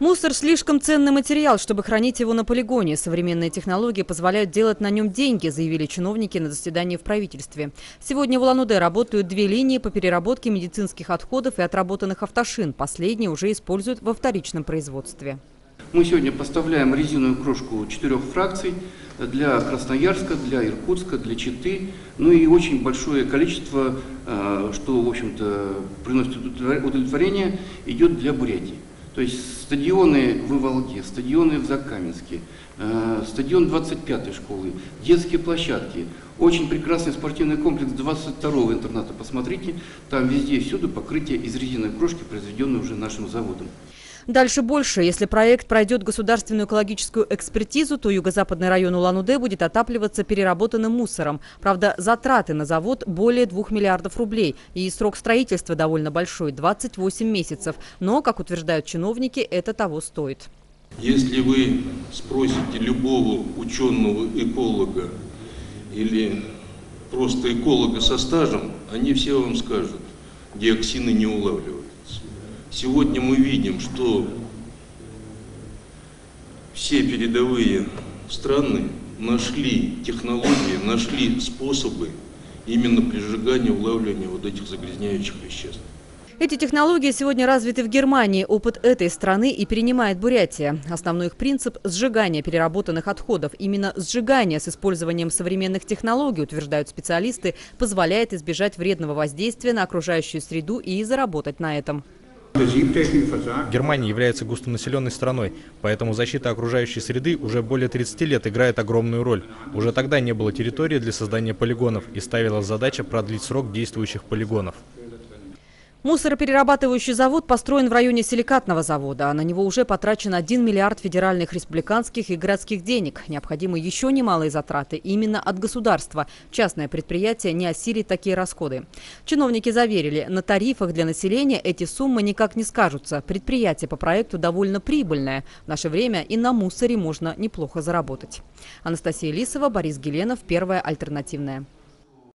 Мусор – слишком ценный материал, чтобы хранить его на полигоне. Современные технологии позволяют делать на нем деньги, заявили чиновники на заседании в правительстве. Сегодня в Улан-Удэ работают две линии по переработке медицинских отходов и отработанных автошин. Последние уже используют во вторичном производстве. Мы сегодня поставляем резиновую крошку четырех фракций для Красноярска, для Иркутска, для Читы, ну и очень большое количество, э, что, в общем-то, приносит удовлетворение, идет для Бурятии. То есть стадионы в Иволге, стадионы в Закаменске, э, стадион 25-й школы, детские площадки, очень прекрасный спортивный комплекс 22-го интерната. Посмотрите, там везде и всюду покрытие из резиновой крошки, произведенное уже нашим заводом. Дальше больше. Если проект пройдет государственную экологическую экспертизу, то юго-западный район Улан-Удэ будет отапливаться переработанным мусором. Правда, затраты на завод более 2 миллиардов рублей. И срок строительства довольно большой – 28 месяцев. Но, как утверждают чиновники, это того стоит. Если вы спросите любого ученого эколога или просто эколога со стажем, они все вам скажут, диоксины не улавливают. Сегодня мы видим, что все передовые страны нашли технологии, нашли способы именно при улавливания вот этих загрязняющих веществ. Эти технологии сегодня развиты в Германии. Опыт этой страны и перенимает Бурятия. Основной их принцип – сжигание переработанных отходов. Именно сжигание с использованием современных технологий, утверждают специалисты, позволяет избежать вредного воздействия на окружающую среду и заработать на этом. Германия является густонаселенной страной, поэтому защита окружающей среды уже более 30 лет играет огромную роль. Уже тогда не было территории для создания полигонов и ставилась задача продлить срок действующих полигонов. Мусороперерабатывающий завод построен в районе силикатного завода. а На него уже потрачен 1 миллиард федеральных, республиканских и городских денег. Необходимы еще немалые затраты именно от государства. Частное предприятие не осилит такие расходы. Чиновники заверили, на тарифах для населения эти суммы никак не скажутся. Предприятие по проекту довольно прибыльное. В наше время и на мусоре можно неплохо заработать. Анастасия Лисова, Борис Геленов, Первая альтернативная.